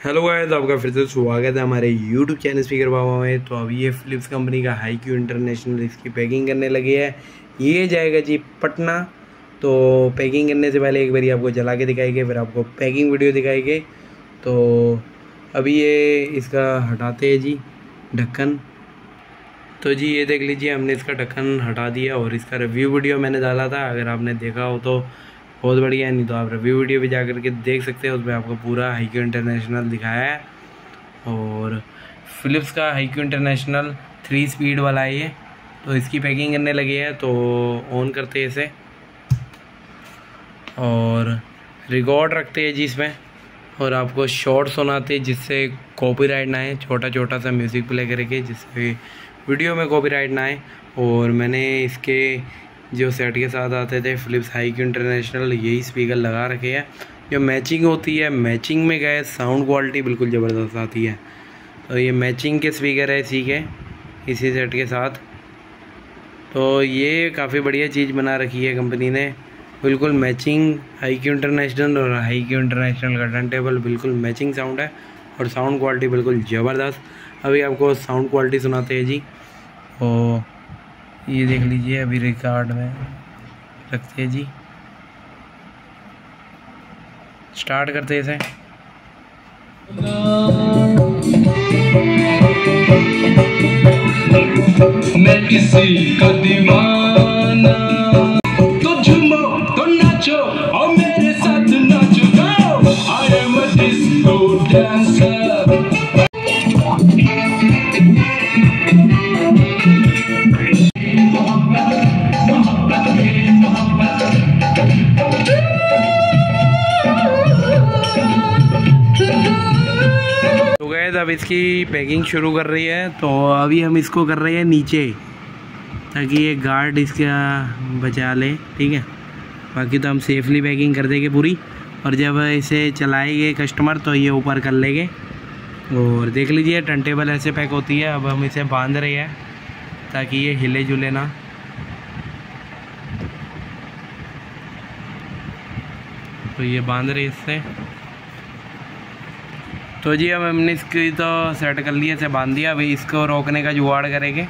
Hello guys आपका फिर से स्वागत है हमारे यूट्यूब चैनल स्पीकर बाबा में। तो अभी ये फ़िलिप्स कंपनी का हाई क्यू इंटरनेशनल इसकी पैकिंग करने लगी है। ये जाएगा जी पटना। तो पैकिंग करने से पहले एक बारी आपको जला के दिखाएँगे, फिर आपको पैकिंग वीडियो दिखाएँगे। तो अभी ये इसका हटाते हैं जी, ढक्कन। तो जी ये देख लीजिए, हमने इसका ढक्कन हटा दिया और इसका रिव्यू वीडियो मैंने डाला था। अगर आपने देखा हो तो बहुत बढ़िया है। नहीं तो आप रिव्यू वीडियो भी जा करके देख सकते हैं। उसमें आपको पूरा हाईक्यू इंटरनेशनल दिखाया है। और फ़िलिप्स का हाईक्यू इंटरनेशनल थ्री स्पीड वाला है ये। तो इसकी पैकिंग करने लगी है। तो ऑन करते हैं इसे। और रिकॉर्ड रखते हैं जी इसमें। और आपको शॉर्ट सुनाते हैं जिससे कॉपीराइट ना आए। छोटा छोटा सा म्यूज़िक प्ले करके जिससे वीडियो में कॉपीराइट ना आए। और मैंने इसके जो सेट के साथ आते थे फ़िलिप्स हाई क्यू इंटरनेशनल यही स्पीकर लगा रखे हैं। जो मैचिंग होती है मैचिंग में गए साउंड क्वालिटी बिल्कुल ज़बरदस्त आती है। तो ये मैचिंग के स्पीकर है इसी के, इसी सेट के साथ। तो ये काफ़ी बढ़िया चीज़ बना रखी है कंपनी ने। बिल्कुल मैचिंग हाई क्यू इंटरनेशनल और हाई क्यू इंटरनेशनल का टर्न टेबल बिल्कुल मैचिंग साउंड है और साउंड क्वालिटी बिल्कुल ज़बरदस्त। अभी आपको साउंड क्वालिटी सुनाते हैं जी। और ये देख लीजिए अभी रिकॉर्ड में। रखते हैं जी। स्टार्ट करते हैं इसे। मैं किसी का दीवाना गए अब इसकी पैकिंग शुरू कर रही है तो अभी हम इसको कर रहे हैं नीचे, ताकि ये गार्ड इसका बचा ले, ठीक है? बाकी तो हम सेफली पैकिंग कर देंगे पूरी, और जब इसे चलाएँगे कस्टमर तो ये ऊपर कर लेंगे। और देख लीजिए टर्न टेबल ऐसे पैक होती है, अब हम इसे बाँध रहे हैं, ताकि ये हिले जुले ना। तो ये बाँध रहे इससे। तो जी, अब हमने इसकी तो सेट कर लिया से बाँध दिया। अभी इसको रोकने का जुगाड़ करेंगे।